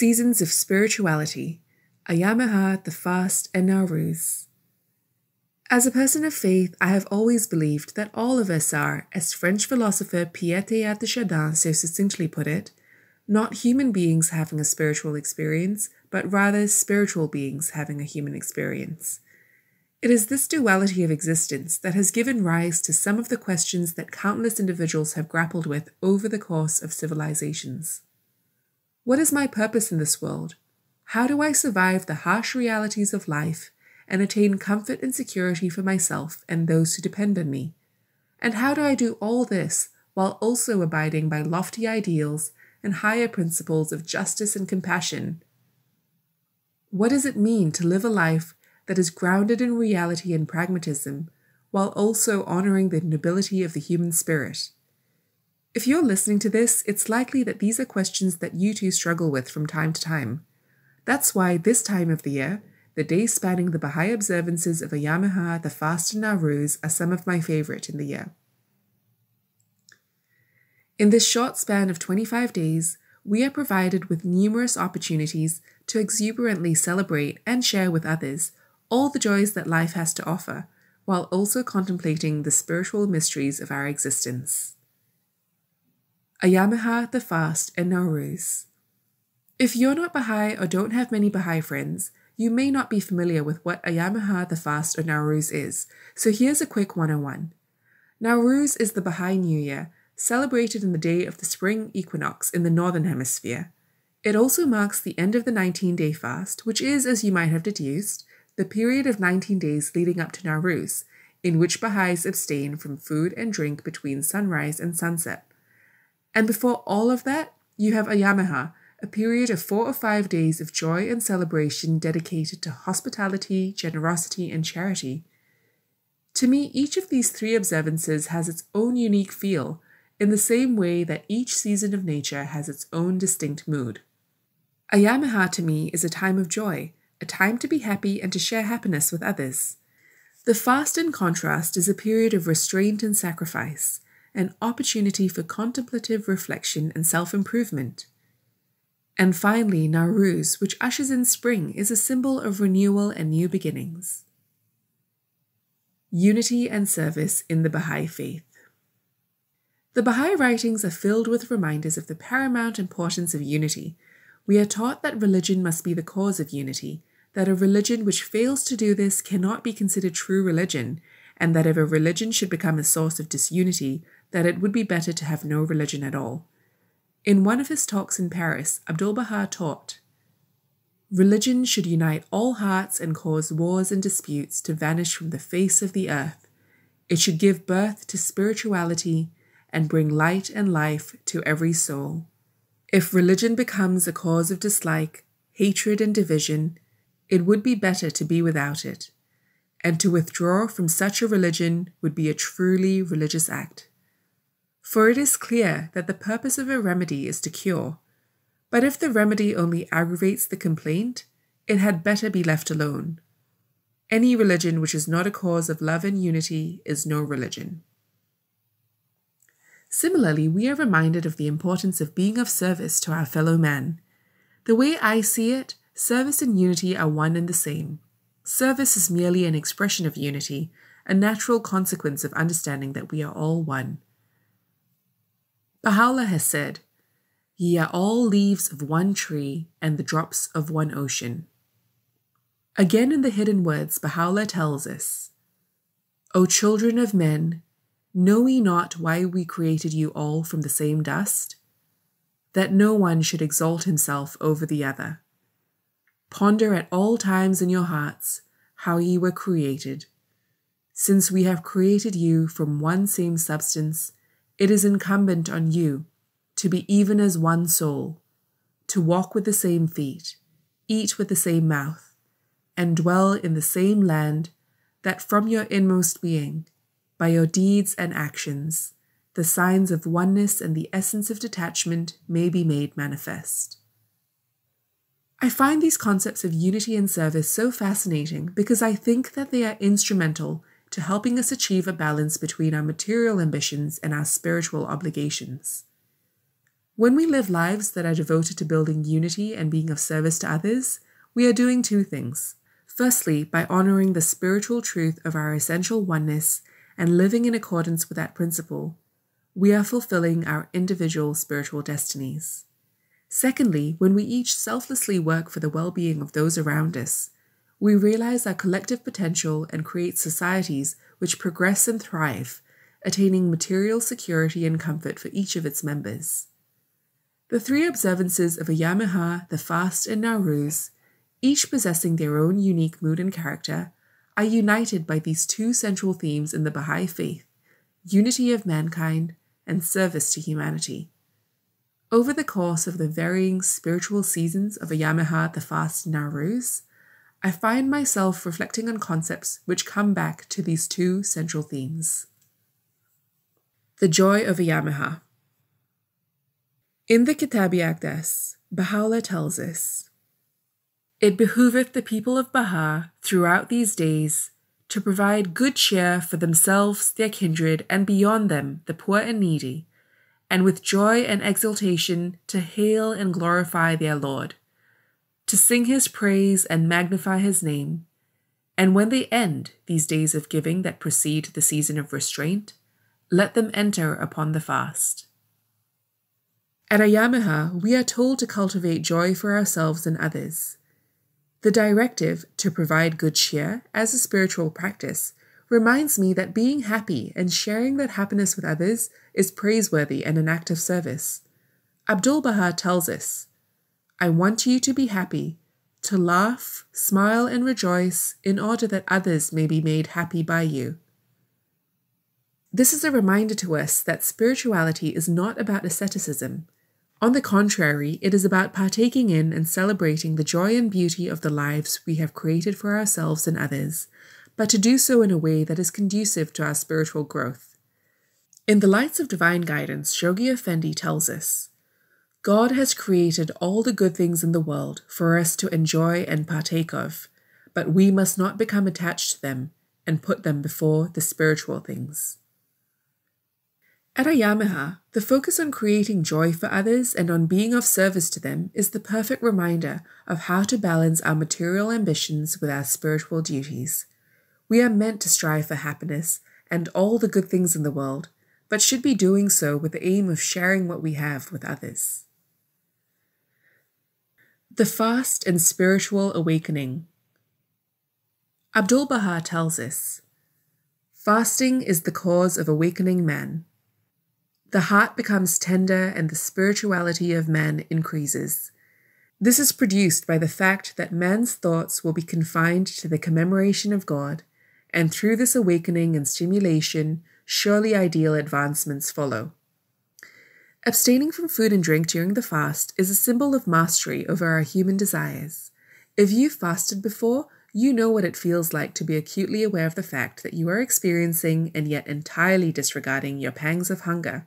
Seasons of Spirituality, Ayyam-i-Ha, the Fast, and Naw-Ruz. As a person of faith, I have always believed that all of us are, as French philosopher Pierre Teilhard de Chardin so succinctly put it, not human beings having a spiritual experience, but rather spiritual beings having a human experience. It is this duality of existence that has given rise to some of the questions that countless individuals have grappled with over the course of civilizations. What is my purpose in this world? How do I survive the harsh realities of life and attain comfort and security for myself and those who depend on me? And how do I do all this while also abiding by lofty ideals and higher principles of justice and compassion? What does it mean to live a life that is grounded in reality and pragmatism, while also honoring the nobility of the human spirit. If you're listening to this, it's likely that these are questions that you too struggle with from time to time. That's why this time of the year, the days spanning the Baha'i observances of Ayyam-i-Ha, the Fast and Naw-Ruz are some of my favorite in the year. In this short span of 25 days, we are provided with numerous opportunities to exuberantly celebrate and share with others all the joys that life has to offer, while also contemplating the spiritual mysteries of our existence. Ayyam-i-Ha, the Fast, and Naw-Ruz. If you're not Baha'i or don't have many Baha'i friends, you may not be familiar with what Ayyam-i-Ha, the Fast, or Naw-Ruz is, so here's a quick 101. Naw-Ruz is the Baha'i New Year, celebrated in the day of the spring equinox in the Northern Hemisphere. It also marks the end of the 19 day fast, which is, as you might have deduced, the period of 19 days leading up to Naw-Ruz, in which Baha'is abstain from food and drink between sunrise and sunset. And before all of that, you have Ayyam-i-Ha, a period of four or five days of joy and celebration dedicated to hospitality, generosity, and charity. To me, each of these three observances has its own unique feel, in the same way that each season of nature has its own distinct mood. Ayyam-i-Ha to me is a time of joy, a time to be happy and to share happiness with others. The fast, in contrast, is a period of restraint and sacrifice, an opportunity for contemplative reflection and self improvement. And finally, Naw-Ruz, which ushers in spring, is a symbol of renewal and new beginnings. Unity and service in the Baha'i faith. The Baha'i writings are filled with reminders of the paramount importance of unity. We are taught that religion must be the cause of unity, that a religion which fails to do this cannot be considered true religion, and that if a religion should become a source of disunity, that it would be better to have no religion at all. In one of his talks in Paris, Abdul Baha taught Religion should unite all hearts and cause wars and disputes to vanish from the face of the earth. It should give birth to spirituality and bring light and life to every soul. If religion becomes a cause of dislike, hatred, and division, it would be better to be without it, and to withdraw from such a religion would be a truly religious act. For it is clear that the purpose of a remedy is to cure, but if the remedy only aggravates the complaint, it had better be left alone. Any religion which is not a cause of love and unity is no religion. Similarly, we are reminded of the importance of being of service to our fellow man. The way I see it, Service and unity are one and the same. Service is merely an expression of unity, a natural consequence of understanding that we are all one. Baha'u'llah has said, Ye are all leaves of one tree and the drops of one ocean. Again in the hidden words, Baha'u'llah tells us, O children of men, know ye not why we created you all from the same dust? That no one should exalt himself over the other. Ponder at all times in your hearts how ye were created. Since we have created you from one same substance, it is incumbent on you to be even as one soul, to walk with the same feet, eat with the same mouth, and dwell in the same land, that from your inmost being, by your deeds and actions, the signs of oneness and the essence of detachment may be made manifest. I find these concepts of unity and service so fascinating because I think that they are instrumental to helping us achieve a balance between our material ambitions and our spiritual obligations. When we live lives that are devoted to building unity and being of service to others, we are doing two things. Firstly, by honoring the spiritual truth of our essential oneness and living in accordance with that principle, we are fulfilling our individual spiritual destinies. Secondly, when we each selflessly work for the well being of those around us, we realize our collective potential and create societies which progress and thrive, attaining material security and comfort for each of its members. The three observances of Ayyam-i-Ha, the fast, and Naw-Ruz, each possessing their own unique mood and character, are united by these two central themes in the Baha'i faith unity of mankind and service to humanity. Over the course of the varying spiritual seasons of Ayyam-i-Ha, the fast, and Naw-Ruz, I find myself reflecting on concepts which come back to these two central themes. The joy of Ayyam-i-Ha. In the Kitab Aqdas, Baha'u'llah tells us, It behooveth the people of Baha throughout these days to provide good cheer for themselves, their kindred, and beyond them, the poor and needy, and with joy and exultation to hail and glorify their Lord, to sing his praise and magnify his name. And when they end these days of giving that precede the season of restraint, let them enter upon the fast. At Ayyam-i-Ha, we are told to cultivate joy for ourselves and others. The directive to provide good cheer as a spiritual practice reminds me that being happy and sharing that happiness with others is praiseworthy and an act of service. Abdul Baha tells us, I want you to be happy, to laugh, smile, and rejoice in order that others may be made happy by you. This is a reminder to us that spirituality is not about asceticism. On the contrary, it is about partaking in and celebrating the joy and beauty of the lives we have created for ourselves and others, but to do so in a way that is conducive to our spiritual growth. In the Lights of Divine Guidance, Shoghi Effendi tells us God has created all the good things in the world for us to enjoy and partake of, but we must not become attached to them and put them before the spiritual things. At Ayyam-i-Ha, the focus on creating joy for others and on being of service to them is the perfect reminder of how to balance our material ambitions with our spiritual duties. We are meant to strive for happiness and all the good things in the world, but should be doing so with the aim of sharing what we have with others. The Fast and Spiritual Awakening Abdul Baha tells us Fasting is the cause of awakening man. The heart becomes tender and the spirituality of man increases. This is produced by the fact that man's thoughts will be confined to the commemoration of God, and through this awakening and stimulation, surely ideal advancements follow. Abstaining from food and drink during the fast is a symbol of mastery over our human desires. If you've fasted before, you know what it feels like to be acutely aware of the fact that you are experiencing and yet entirely disregarding your pangs of hunger.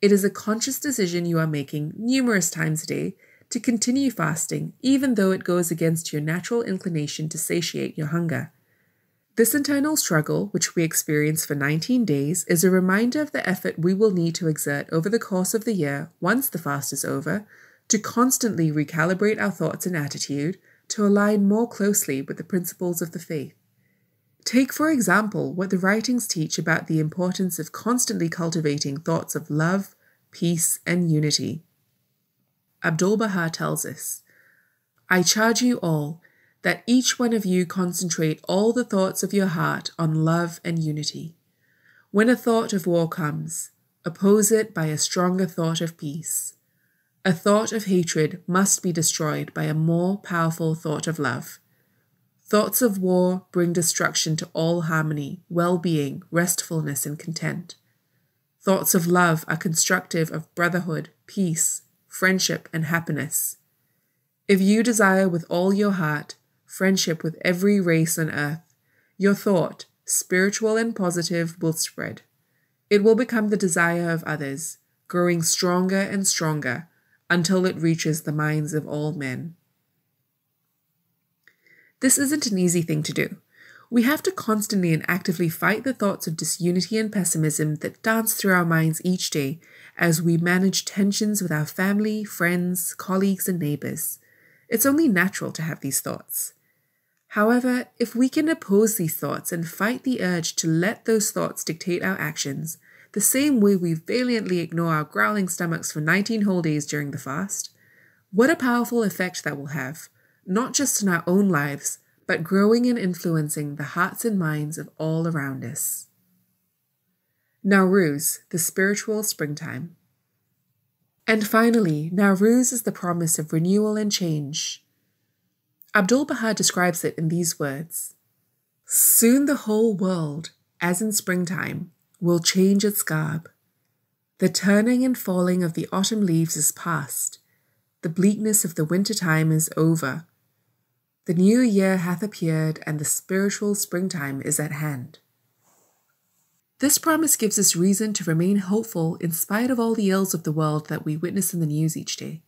It is a conscious decision you are making numerous times a day to continue fasting, even though it goes against your natural inclination to satiate your hunger. This internal struggle, which we experience for 19 days, is a reminder of the effort we will need to exert over the course of the year once the fast is over to constantly recalibrate our thoughts and attitude to align more closely with the principles of the faith. Take, for example, what the writings teach about the importance of constantly cultivating thoughts of love, peace, and unity. Abdul Baha tells us I charge you all that each one of you concentrate all the thoughts of your heart on love and unity. When a thought of war comes, oppose it by a stronger thought of peace. A thought of hatred must be destroyed by a more powerful thought of love. Thoughts of war bring destruction to all harmony, well being, restfulness, and content. Thoughts of love are constructive of brotherhood, peace, friendship, and happiness. If you desire with all your heart friendship with every race on earth, your thought, spiritual and positive, will spread. It will become the desire of others, growing stronger and stronger until it reaches the minds of all men. This isn't an easy thing to do. We have to constantly and actively fight the thoughts of disunity and pessimism that dance through our minds each day as we manage tensions with our family, friends, colleagues, and neighbors. It's only natural to have these thoughts. However, if we can oppose these thoughts and fight the urge to let those thoughts dictate our actions, the same way we valiantly ignore our growling stomachs for 19 whole days during the fast, what a powerful effect that will have, not just in our own lives, but growing and influencing the hearts and minds of all around us. Naw-Ruz, the spiritual springtime. And finally, Naw-Ruz is the promise of renewal and change. Abdul Baha describes it in these words Soon the whole world, as in springtime, will change its garb. The turning and falling of the autumn leaves is past. The bleakness of the winter time is over. The new year hath appeared, and the spiritual springtime is at hand. This promise gives us reason to remain hopeful in spite of all the ills of the world that we witness in the news each day.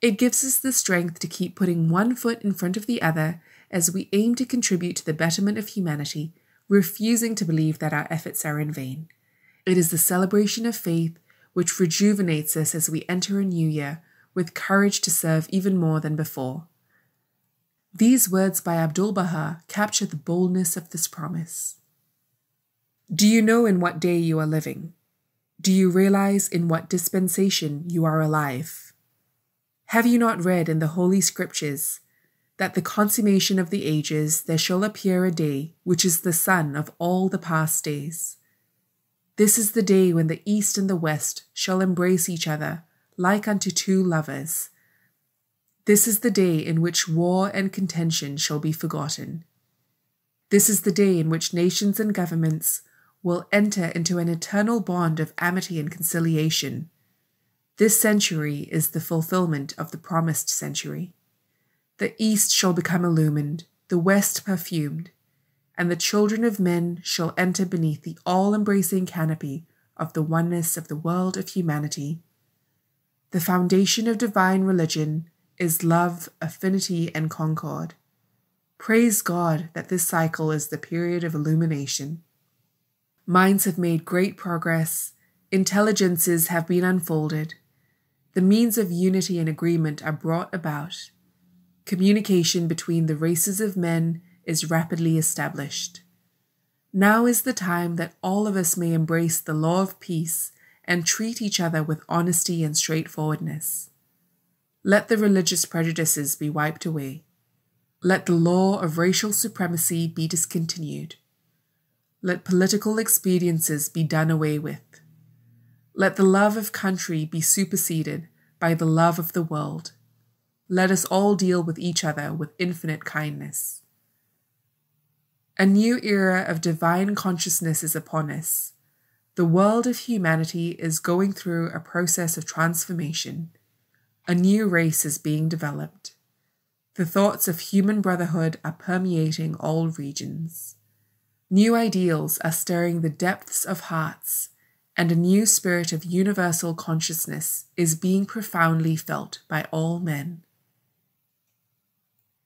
It gives us the strength to keep putting one foot in front of the other as we aim to contribute to the betterment of humanity, refusing to believe that our efforts are in vain. It is the celebration of faith which rejuvenates us as we enter a new year with courage to serve even more than before. These words by Abdul Baha capture the boldness of this promise. Do you know in what day you are living? Do you realize in what dispensation you are alive? Have you not read in the Holy Scriptures that the consummation of the ages there shall appear a day which is the sun of all the past days? This is the day when the east and the west shall embrace each other like unto two lovers this is the day in which war and contention shall be forgotten. This is the day in which nations and governments will enter into an eternal bond of amity and conciliation. This century is the fulfillment of the promised century. The east shall become illumined, the west perfumed, and the children of men shall enter beneath the all embracing canopy of the oneness of the world of humanity. The foundation of divine religion is love, affinity, and concord. Praise God that this cycle is the period of illumination. Minds have made great progress, intelligences have been unfolded, the means of unity and agreement are brought about. Communication between the races of men is rapidly established. Now is the time that all of us may embrace the law of peace and treat each other with honesty and straightforwardness. Let the religious prejudices be wiped away. Let the law of racial supremacy be discontinued. Let political expediences be done away with. Let the love of country be superseded by the love of the world. Let us all deal with each other with infinite kindness. A new era of divine consciousness is upon us. The world of humanity is going through a process of transformation. A new race is being developed. The thoughts of human brotherhood are permeating all regions. New ideals are stirring the depths of hearts, and a new spirit of universal consciousness is being profoundly felt by all men.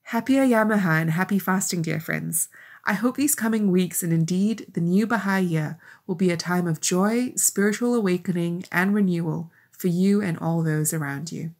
Happy Ayyam-i-Ha and happy fasting, dear friends. I hope these coming weeks and indeed the new Baha'i year will be a time of joy, spiritual awakening, and renewal for you and all those around you.